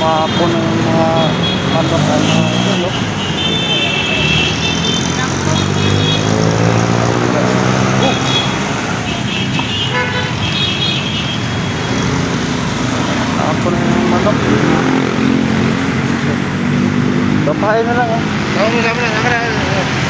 mapuno yung mga manok ano yun, no? Yung manok. Babahay na lang, oh. Oo, sama na, sama na.